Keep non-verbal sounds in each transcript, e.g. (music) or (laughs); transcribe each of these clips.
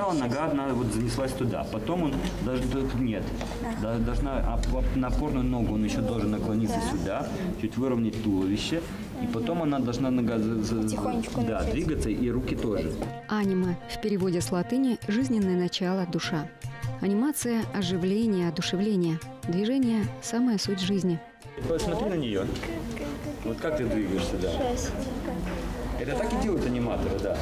Сначала нога одна вот занеслась туда, потом он даже нет, да. должна а, на опорную ногу он еще должен наклониться да. сюда, чуть выровнять туловище, и потом она должна нога Потихонечку да, двигаться, и руки тоже. Анима в переводе с латыни «жизненное начало, душа». Анимация – оживление, одушевление. Движение – самая суть жизни. Посмотри на нее. Вот как ты двигаешься, да? Это так и делают аниматоры, да.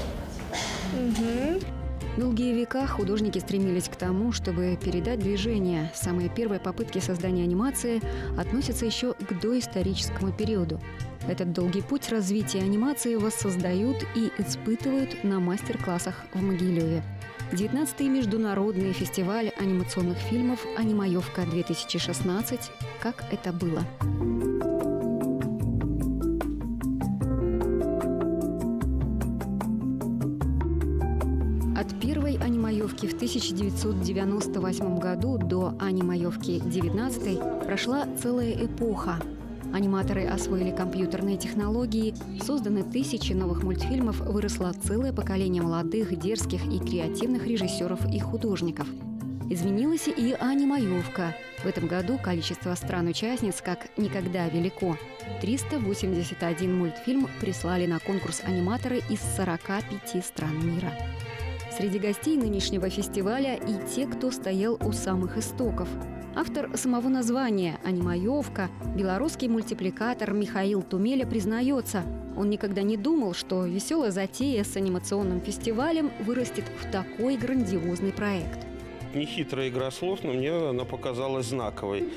Угу. Долгие века художники стремились к тому, чтобы передать движение. Самые первые попытки создания анимации относятся еще к доисторическому периоду. Этот долгий путь развития анимации воссоздают и испытывают на мастер-классах в Могилеве. 19-й международный фестиваль анимационных фильмов «Анимаевка-2016. Как это было». В 1998 году до анимаевки 19 прошла целая эпоха – Аниматоры освоили компьютерные технологии, созданы тысячи новых мультфильмов, выросло целое поколение молодых, дерзких и креативных режиссеров и художников. Изменилась и анимаевка. В этом году количество стран-участниц как никогда велико. 381 мультфильм прислали на конкурс аниматоры из 45 стран мира. Среди гостей нынешнего фестиваля и те, кто стоял у самых истоков – Автор самого названия «Анимаевка», белорусский мультипликатор Михаил Тумеля признается, он никогда не думал, что веселая затея с анимационным фестивалем вырастет в такой грандиозный проект. Нехитрая игра слов, но мне она показалась знаковой.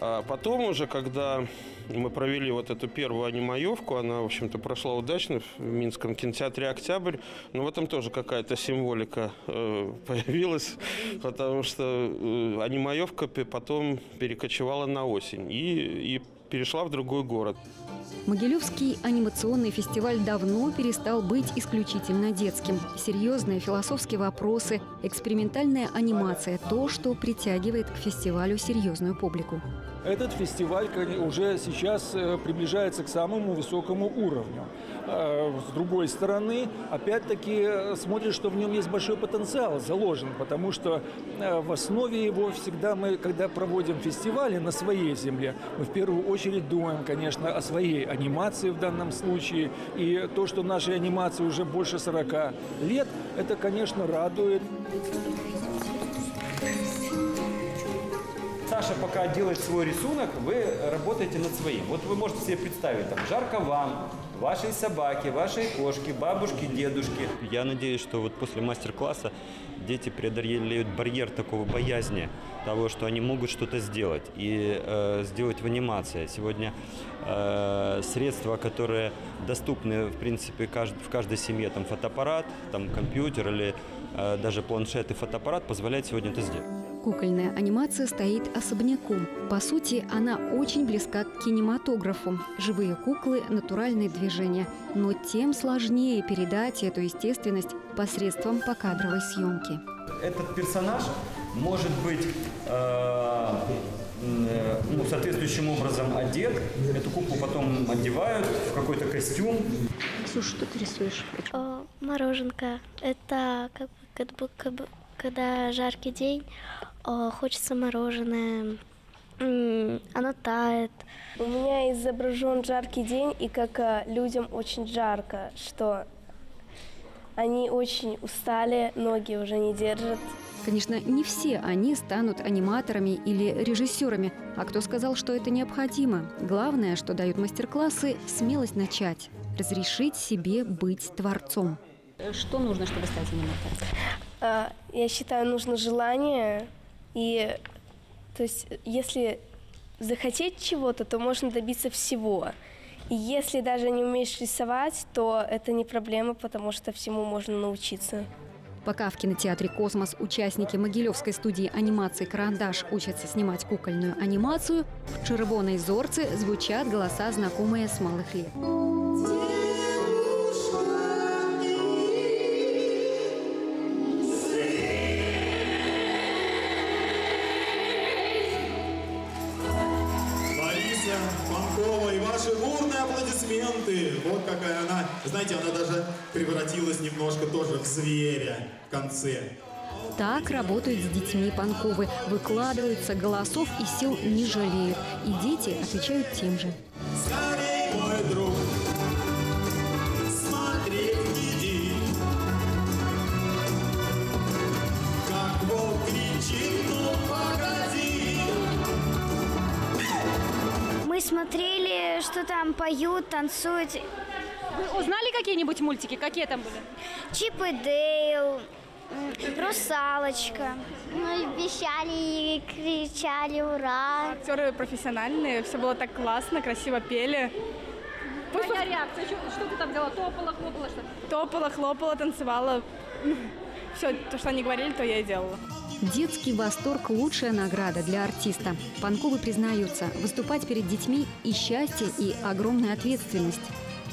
А потом уже, когда мы провели вот эту первую анимаевку, она, в общем-то, прошла удачно в Минском кинотеатре «Октябрь», но в этом тоже какая-то символика э, (laughs) появилась, потому что э, анимаевка потом перекочевала на осень. И, и перешла в другой город. Могилевский анимационный фестиваль давно перестал быть исключительно детским. Серьезные философские вопросы, экспериментальная анимация – то, что притягивает к фестивалю серьезную публику. Этот фестиваль уже сейчас э, приближается к самому высокому уровню. А, с другой стороны, опять-таки э, смотришь, что в нем есть большой потенциал заложен, потому что э, в основе его всегда мы, когда проводим фестивали на своей земле, мы в первую очередь думаем, конечно, о своей анимации в данном случае. И то, что нашей анимации уже больше 40 лет, это, конечно, радует. Саша пока делает свой рисунок, вы работаете над своим. Вот вы можете себе представить, там, жарко вам, вашей собаке, вашей кошке, бабушке, дедушке. Я надеюсь, что вот после мастер-класса дети преодолеют барьер такого боязни того, что они могут что-то сделать и э, сделать в анимации. Сегодня э, средства, которые доступны в принципе кажд в каждой семье, там фотоаппарат, там компьютер или э, даже планшет и фотоаппарат позволяют сегодня это сделать. Кукольная анимация стоит особняком. По сути, она очень близка к кинематографу. Живые куклы – натуральные движения. Но тем сложнее передать эту естественность посредством покадровой съемки. Этот персонаж может быть э, э, ну, соответствующим образом одет. Эту куклу потом одевают в какой-то костюм. Ксюша, что ты рисуешь? О, мороженка. Это как бы, как бы, как бы когда жаркий день, хочется мороженое, оно тает. У меня изображен жаркий день, и как а, людям очень жарко, что они очень устали, ноги уже не держат. Конечно, не все они станут аниматорами или режиссерами. А кто сказал, что это необходимо? Главное, что дают мастер-классы – смелость начать, разрешить себе быть творцом. Что нужно, чтобы стать аниматором? А, я считаю, нужно желание. И то есть, если захотеть чего-то, то можно добиться всего. И если даже не умеешь рисовать, то это не проблема, потому что всему можно научиться. Пока в кинотеатре «Космос» участники Могилевской студии анимации «Карандаш» учатся снимать кукольную анимацию, в «Червоной зорце» звучат голоса, знакомые с малых лет. Панкова и ваши бурные аплодисменты. Вот какая она. Знаете, она даже превратилась немножко тоже в зверя в конце. Так работают с детьми Панковы. Выкладываются, голосов и сил не жалеют. И дети отвечают тем же. Смотрели, что там поют, танцуют. Вы узнали какие-нибудь мультики? Какие там были? Чип и Дейл, Русалочка. Мы вещали и кричали «Ура!». Актеры профессиональные, все было так классно, красиво пели. Твоя реакция? Что, что ты там делала? Топала, хлопала, что? Топала, хлопала, танцевала. Все, то, что они говорили, то я и делала. Детский восторг – лучшая награда для артиста. Панковы признаются, выступать перед детьми и счастье, и огромная ответственность.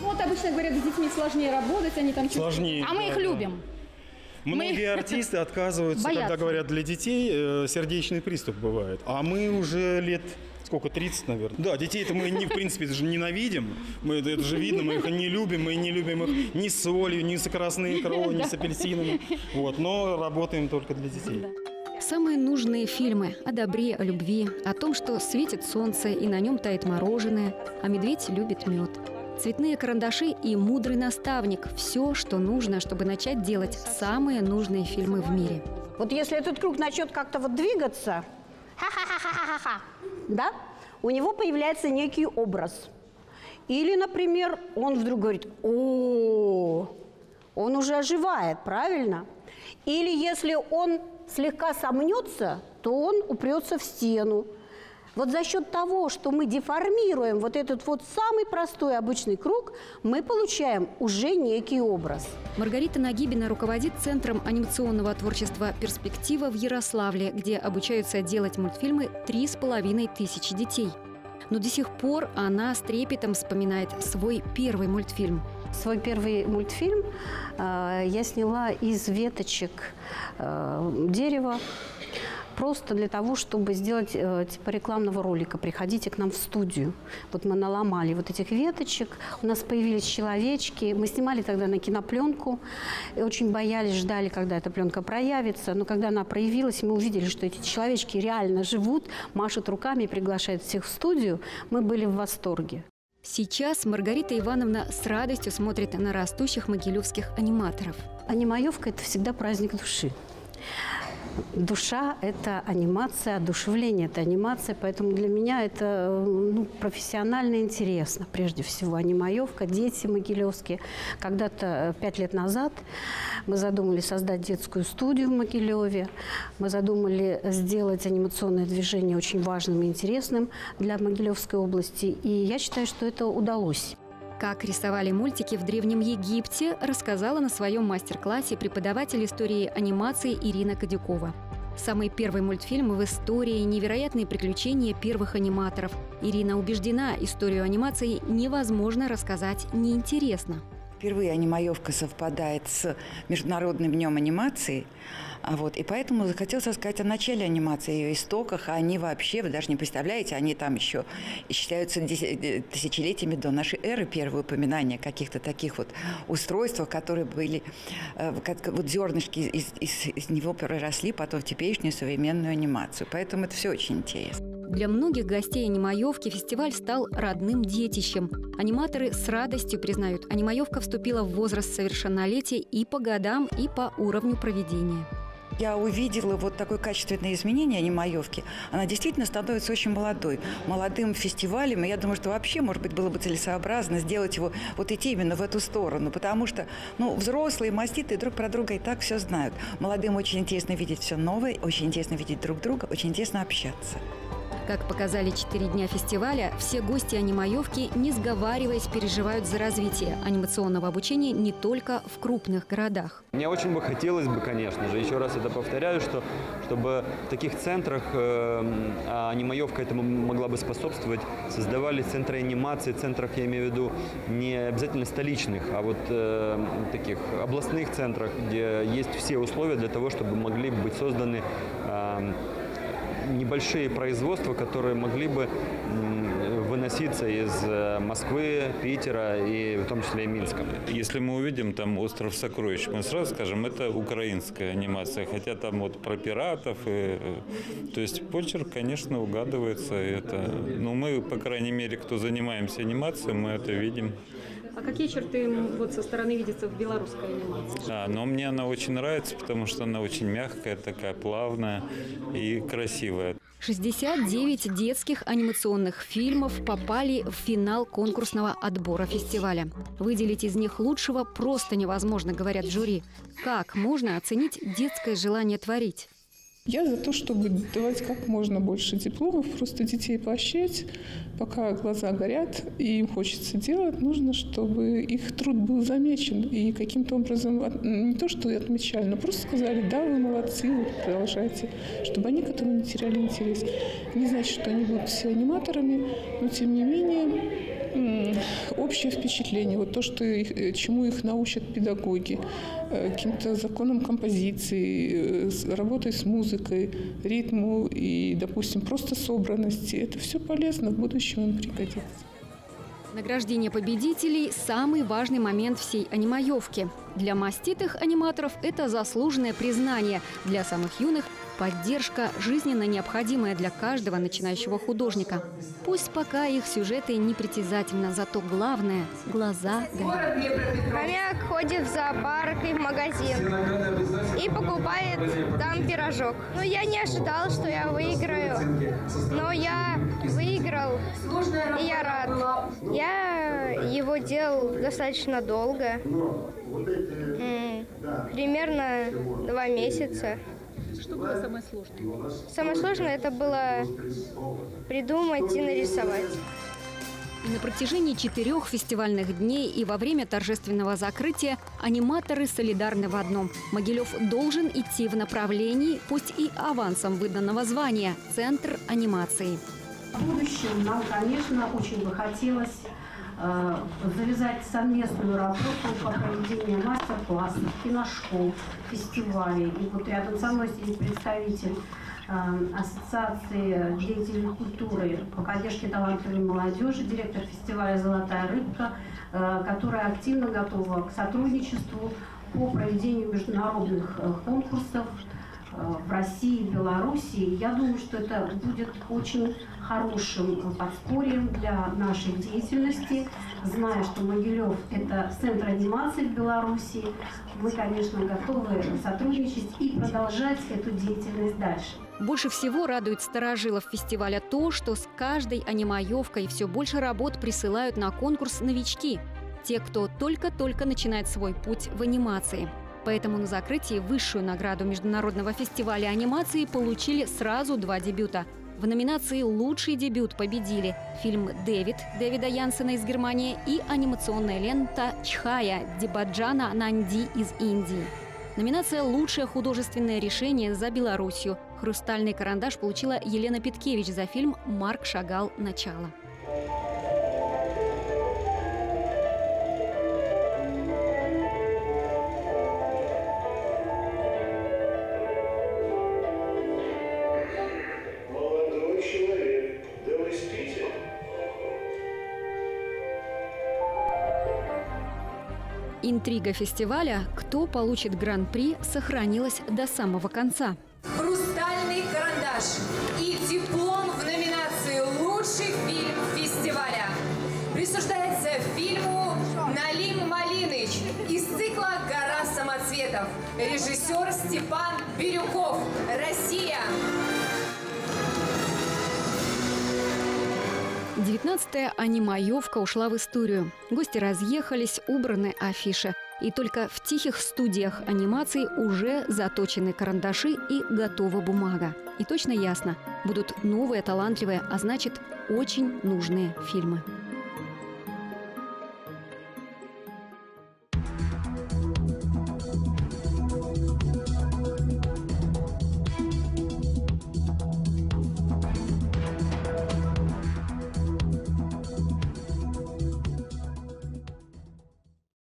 Ну, вот обычно говорят, с детьми сложнее работать, они там... чуть- Сложнее, А мы да, их да. любим. Многие артисты отказываются, Боятся. когда говорят для детей, э, сердечный приступ бывает. А мы уже лет сколько, 30, наверное. Да, детей-то мы, не, в принципе, даже ненавидим. Мы, это же видно, мы их не любим, мы не любим их ни с солью, ни с красной икрой, ни с (laughs) апельсинами. Вот, но работаем только для детей. Самые нужные фильмы о добре, о любви, о том, что светит солнце и на нем тает мороженое, а медведь любит мед. Цветные карандаши и мудрый наставник – все, что нужно, чтобы начать делать самые нужные фильмы в мире. Вот если этот круг начнет как-то вот двигаться, ха-ха-ха-ха-ха-ха, да, у него появляется некий образ. Или, например, он вдруг говорит, о, он уже оживает, правильно? Или если он слегка сомнется, то он упрется в стену. Вот за счет того, что мы деформируем вот этот вот самый простой обычный круг, мы получаем уже некий образ. Маргарита Нагибина руководит Центром анимационного творчества «Перспектива» в Ярославле, где обучаются делать мультфильмы три с половиной тысячи детей. Но до сих пор она с трепетом вспоминает свой первый мультфильм. Свой первый мультфильм э, я сняла из веточек э, дерева, просто для того, чтобы сделать э, типа рекламного ролика. Приходите к нам в студию. Вот мы наломали вот этих веточек, у нас появились человечки. Мы снимали тогда на кинопленку и очень боялись, ждали, когда эта пленка проявится. Но когда она проявилась, мы увидели, что эти человечки реально живут, машут руками и приглашают всех в студию. Мы были в восторге. Сейчас Маргарита Ивановна с радостью смотрит на растущих могилевских аниматоров. Анимаевка – это всегда праздник души. Душа – это анимация, одушевление – это анимация, поэтому для меня это ну, профессионально интересно. Прежде всего, анимаевка, дети могилевские. Когда-то, э, пять лет назад, мы задумали создать детскую студию в Могилеве. Мы задумали сделать анимационное движение очень важным и интересным для Могилевской области. И я считаю, что это удалось. Как рисовали мультики в Древнем Египте, рассказала на своем мастер-классе преподаватель истории анимации Ирина Кадюкова. Самый первый мультфильм в истории невероятные приключения первых аниматоров. Ирина убеждена, историю анимации невозможно рассказать неинтересно. Впервые анимаевка совпадает с Международным днем анимации. А вот, и поэтому захотелось рассказать о начале анимации, ее истоках. А они вообще, вы даже не представляете, они там еще считаются тысячелетиями до нашей эры. Первые упоминания каких-то таких вот устройствах, которые были, э, как вот зернышки из, из- из него проросли потом в теперешнюю современную анимацию. Поэтому это все очень интересно. Для многих гостей анимаевки фестиваль стал родным детищем. Аниматоры с радостью признают, анимаевка вступила в возраст совершеннолетия и по годам, и по уровню проведения. Я увидела вот такое качественное изменение анимаевки. Она действительно становится очень молодой, молодым фестивалем. И я думаю, что вообще, может быть, было бы целесообразно сделать его, вот идти именно в эту сторону. Потому что, ну, взрослые, маститы друг про друга и так все знают. Молодым очень интересно видеть все новое, очень интересно видеть друг друга, очень интересно общаться. Как показали четыре дня фестиваля, все гости анимаевки, не сговариваясь, переживают за развитие анимационного обучения не только в крупных городах. Мне очень бы хотелось бы, конечно же, еще раз это повторяю, что чтобы в таких центрах, э, а анимаевка этому могла бы способствовать, создавались центры анимации, центрах, я имею в виду, не обязательно столичных, а вот э, таких областных центрах, где есть все условия для того, чтобы могли быть созданы э, небольшие производства, которые могли бы м, приноситься из э, Москвы, Питера и в том числе и Минска. Если мы увидим там «Остров сокровищ», мы сразу скажем, это украинская анимация, хотя там вот про пиратов. И, э, то есть почерк, конечно, угадывается. Это, но мы, по крайней мере, кто занимаемся анимацией, мы это видим. А какие черты вот со стороны видятся в белорусской анимации? А, но мне она очень нравится, потому что она очень мягкая, такая плавная и красивая. 69 детских анимационных фильмов попали в финал конкурсного отбора фестиваля. Выделить из них лучшего просто невозможно, говорят жюри. Как можно оценить детское желание творить? Я за то, чтобы давать как можно больше дипломов, просто детей поощрять, пока глаза горят и им хочется делать, нужно, чтобы их труд был замечен и каким-то образом не то, что отмечали, но просто сказали, да, вы молодцы, вы продолжайте, чтобы они к этому не теряли интерес. Не значит, что они будут все аниматорами, но тем не менее общее впечатление, вот то, что их, э, чему их научат педагоги, э, каким-то законам композиции, э, работой с музыкой, ритму и, допустим, просто собранности. Это все полезно, в будущем им пригодится. Награждение победителей – самый важный момент всей анимаевки. Для маститых аниматоров это заслуженное признание, для самых юных – поддержка, жизненно необходимая для каждого начинающего художника. Пусть пока их сюжеты непритязательно, зато главное – глаза горят. Хомяк ходит в зоопарк и в магазин и покупает там пирожок. Но я не ожидал, что я выиграю, но я выиграл, и я рад. Я его делал достаточно долго, примерно два месяца. Что было самое сложное? Самое сложное это было придумать и нарисовать. И на протяжении четырех фестивальных дней и во время торжественного закрытия аниматоры солидарны в одном. Могилев должен идти в направлении, пусть и авансом выданного звания – Центр анимации. В будущем нам, конечно, очень бы хотелось завязать совместную работу по проведению мастер-классов, киношкол, фестивалей. И вот рядом со мной сидит представитель э, Ассоциации деятелей культуры по поддержке талантливой молодежи, директор фестиваля «Золотая рыбка», э, которая активно готова к сотрудничеству по проведению международных э, конкурсов э, в России и Белоруссии. Я думаю, что это будет очень хорошим подспорьем для нашей деятельности. Зная, что Могилев – это центр анимации в Беларуси, мы, конечно, готовы сотрудничать и продолжать эту деятельность дальше. Больше всего радует старожилов фестиваля то, что с каждой анимаевкой все больше работ присылают на конкурс новички. Те, кто только-только начинает свой путь в анимации. Поэтому на закрытии высшую награду Международного фестиваля анимации получили сразу два дебюта. В номинации «Лучший дебют» победили фильм «Дэвид» Дэвида Янсена из Германии и анимационная лента «Чхая» Дибаджана Нанди из Индии. Номинация «Лучшее художественное решение за Белоруссию». «Хрустальный карандаш» получила Елена Питкевич за фильм «Марк Шагал. Начало». Интрига фестиваля «Кто получит гран-при» сохранилась до самого конца. «Хрустальный карандаш» и диплом в номинации «Лучший фильм фестиваля». Присуждается фильму «Налим Малиныч» из цикла «Гора самоцветов». Режиссер Степан Бирюков. 19-я анимаевка ушла в историю. Гости разъехались, убраны афиши. И только в тихих студиях анимации уже заточены карандаши и готова бумага. И точно ясно, будут новые, талантливые, а значит, очень нужные фильмы.